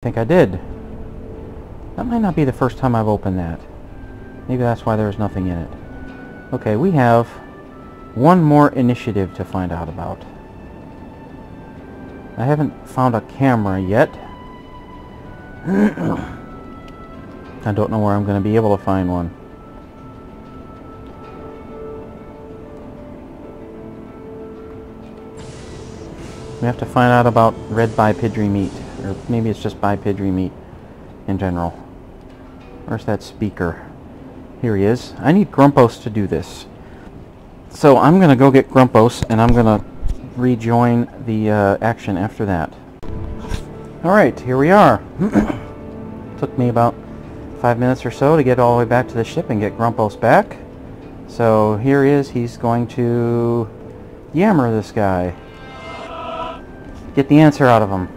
I think I did. That might not be the first time I've opened that. Maybe that's why there's nothing in it. Okay, we have one more initiative to find out about. I haven't found a camera yet. I don't know where I'm going to be able to find one. We have to find out about red bipidry meat. Or maybe it's just bipidry meat in general. Where's that speaker? Here he is. I need Grumpos to do this. So I'm going to go get Grumpos and I'm going to rejoin the uh, action after that. Alright, here we are. Took me about five minutes or so to get all the way back to the ship and get Grumpos back. So here he is. He's going to yammer this guy. Get the answer out of him.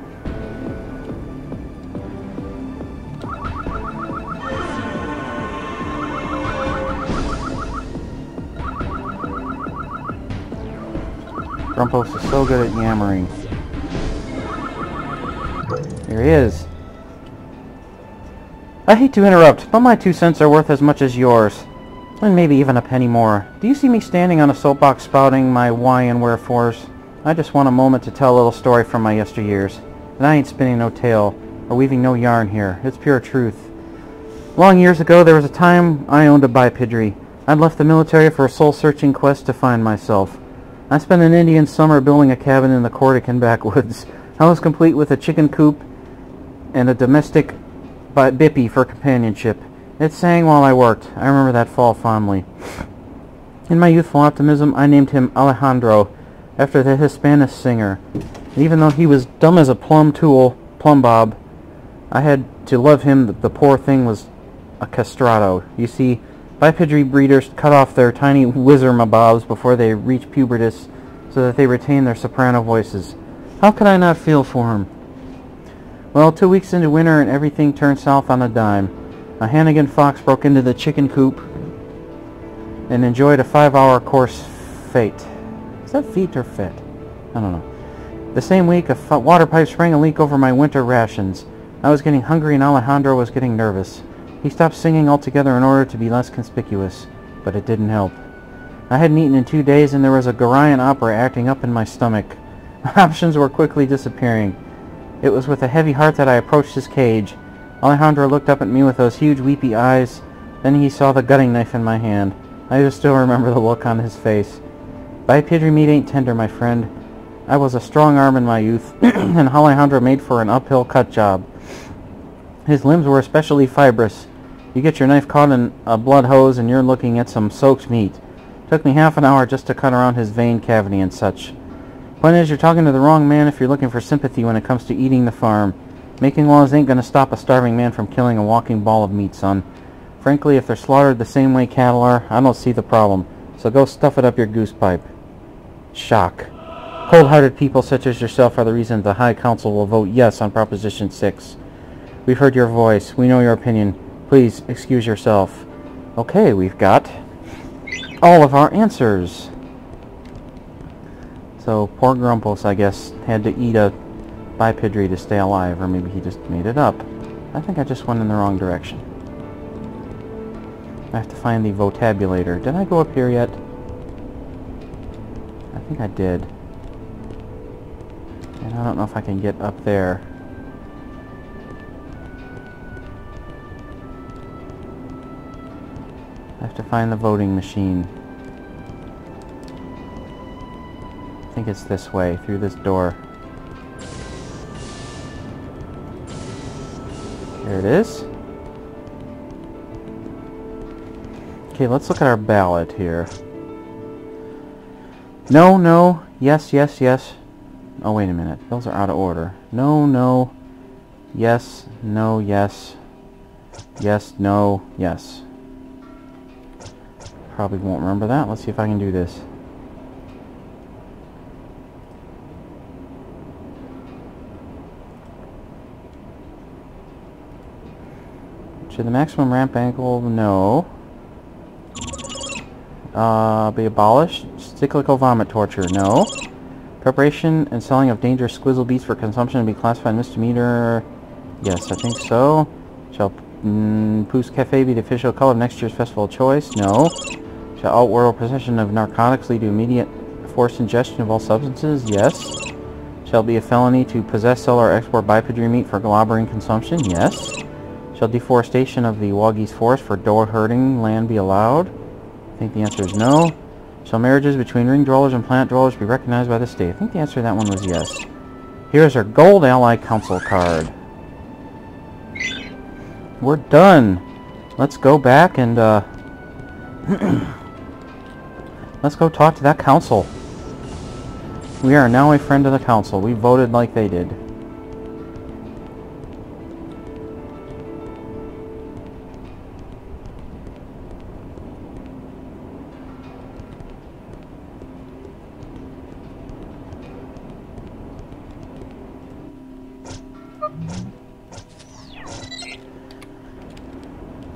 Grumpos is so good at yammering. Here he is. I hate to interrupt, but my two cents are worth as much as yours. And maybe even a penny more. Do you see me standing on a soapbox spouting my why and wherefores? I just want a moment to tell a little story from my yesteryears. And I ain't spinning no tale, or weaving no yarn here. It's pure truth. Long years ago, there was a time I owned a bipidry. I'd left the military for a soul-searching quest to find myself. I spent an Indian summer building a cabin in the Corsican backwoods. I was complete with a chicken coop and a domestic bippy for companionship. It sang while I worked. I remember that fall fondly. In my youthful optimism, I named him Alejandro, after the Hispanic singer. even though he was dumb as a plum tool, plumb bob, I had to love him. The poor thing was a castrato. You see, Bipedry breeders cut off their tiny whizzer-mabobs before they reach pubertus so that they retain their soprano voices. How could I not feel for him? Well, two weeks into winter and everything turned south on a dime. A Hannigan fox broke into the chicken coop and enjoyed a five-hour course fate. Is that feet or fit? I don't know. The same week, a water pipe sprang a leak over my winter rations. I was getting hungry and Alejandro was getting nervous. He stopped singing altogether in order to be less conspicuous, but it didn't help. I hadn't eaten in two days and there was a Garayan opera acting up in my stomach. My options were quickly disappearing. It was with a heavy heart that I approached his cage. Alejandro looked up at me with those huge weepy eyes. Then he saw the gutting knife in my hand. I still remember the look on his face. Bipedry meat ain't tender, my friend. I was a strong arm in my youth, and Alejandro made for an uphill cut job. His limbs were especially fibrous. You get your knife caught in a blood hose and you're looking at some soaked meat. Took me half an hour just to cut around his vein cavity and such. Point is, you're talking to the wrong man if you're looking for sympathy when it comes to eating the farm. Making laws ain't gonna stop a starving man from killing a walking ball of meat, son. Frankly, if they're slaughtered the same way cattle are, I don't see the problem. So go stuff it up your goose pipe. Shock. Cold-hearted people such as yourself are the reason the High Council will vote yes on Proposition 6. We've heard your voice. We know your opinion. Please excuse yourself. Okay, we've got all of our answers. So poor Grumpos, I guess, had to eat a bipedry to stay alive, or maybe he just made it up. I think I just went in the wrong direction. I have to find the votabulator. Did I go up here yet? I think I did. And I don't know if I can get up there. I have to find the voting machine. I think it's this way, through this door. There it is. Okay, let's look at our ballot here. No, no, yes, yes, yes. Oh, wait a minute. Those are out of order. No, no, yes, no, yes, yes, no, yes. Probably won't remember that. Let's see if I can do this. Should the maximum ramp angle? No. Uh, be abolished. Cyclical vomit torture? No. Preparation and selling of dangerous squizzle beats for consumption to be classified misdemeanor? Yes, I think so. Shall mm, Poos Cafe be the official color of next year's festival of choice? No. Shall outworld possession of narcotics lead to immediate forced ingestion of all substances? Yes. Shall it be a felony to possess, sell, or export bipedry meat for globbering consumption? Yes. Shall deforestation of the Woggies forest for door herding land be allowed? I think the answer is no. Shall marriages between ring dwellers and plant dwellers be recognized by the state? I think the answer to that one was yes. Here's our Gold Ally Council card. We're done. Let's go back and, uh... let's go talk to that council. We are now a friend of the council. We voted like they did.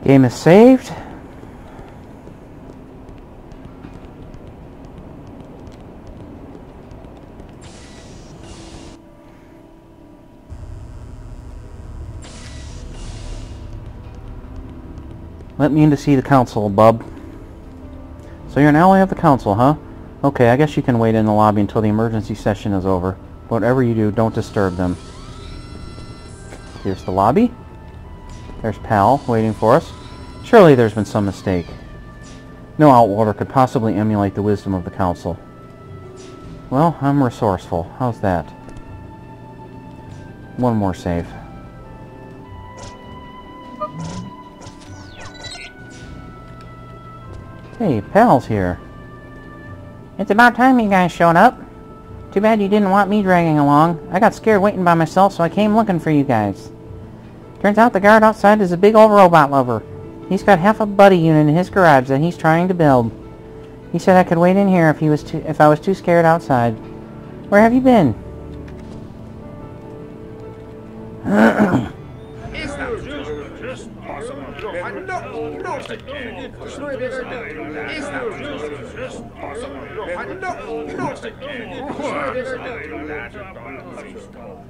Game is saved. Let me in to see the council, bub. So you're an ally of the council, huh? Okay, I guess you can wait in the lobby until the emergency session is over. Whatever you do, don't disturb them. Here's the lobby. There's Pal, waiting for us. Surely there's been some mistake. No Outwater could possibly emulate the wisdom of the Council. Well, I'm resourceful. How's that? One more save. Hey, Pal's here. It's about time you guys showed up. Too bad you didn't want me dragging along. I got scared waiting by myself, so I came looking for you guys. Turns out the guard outside is a big old robot lover. He's got half a buddy unit in his garage that he's trying to build. He said I could wait in here if he was too, if I was too scared outside. Where have you been?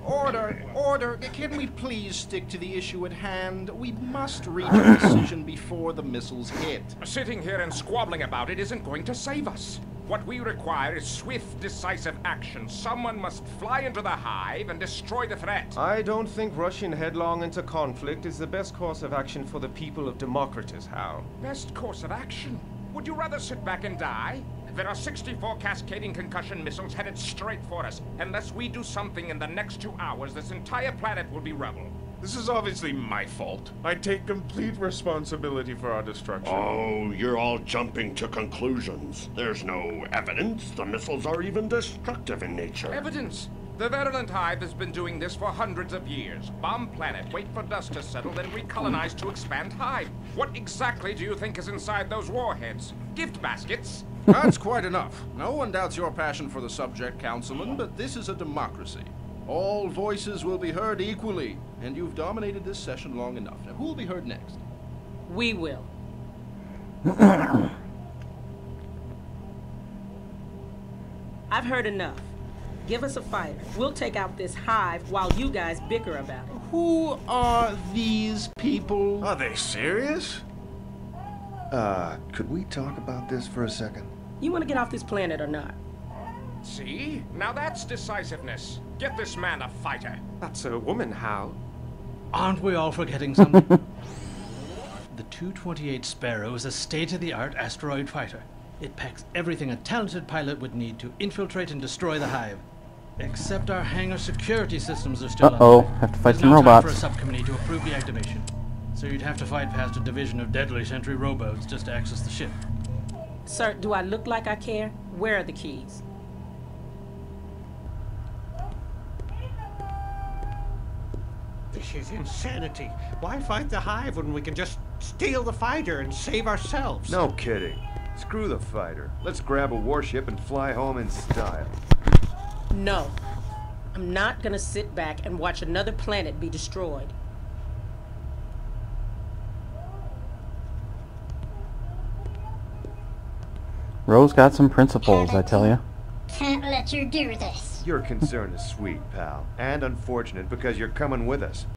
Order, order. Can we please stick to the issue at hand? We must reach a decision before the missiles hit. Sitting here and squabbling about it isn't going to save us. What we require is swift, decisive action. Someone must fly into the hive and destroy the threat. I don't think rushing headlong into conflict is the best course of action for the people of Democratus, Hal. Best course of action? Would you rather sit back and die? There are 64 cascading concussion missiles headed straight for us. Unless we do something in the next two hours, this entire planet will be rubble. This is obviously my fault. I take complete responsibility for our destruction. Oh, you're all jumping to conclusions. There's no evidence the missiles are even destructive in nature. Evidence! The Virulent Hive has been doing this for hundreds of years. Bomb planet, wait for dust to settle, then recolonize to expand Hive. What exactly do you think is inside those warheads? Gift baskets? That's quite enough. No one doubts your passion for the subject, Councilman, but this is a democracy. All voices will be heard equally, and you've dominated this session long enough. Now, who will be heard next? We will. I've heard enough. Give us a fighter. We'll take out this hive while you guys bicker about it. Who are these people? Are they serious? Uh, could we talk about this for a second? You want to get off this planet or not? See? Now that's decisiveness. Get this man a fighter. That's a woman, Hal. Aren't we all forgetting something? the 228 Sparrow is a state-of-the-art asteroid fighter. It packs everything a talented pilot would need to infiltrate and destroy the hive. Except our hangar security systems are still Uh-oh, have to fight There's some no time robots. for a subcommittee to approve the activation. So you'd have to fight past a division of deadly sentry robots just to access the ship. Sir, do I look like I care? Where are the keys? This is insanity. Why fight the hive when we can just steal the fighter and save ourselves? No kidding. Screw the fighter. Let's grab a warship and fly home in style. No. I'm not gonna sit back and watch another planet be destroyed. Rho's got some principles, I tell you. Can't let you do this. Your concern is sweet, pal, and unfortunate because you're coming with us.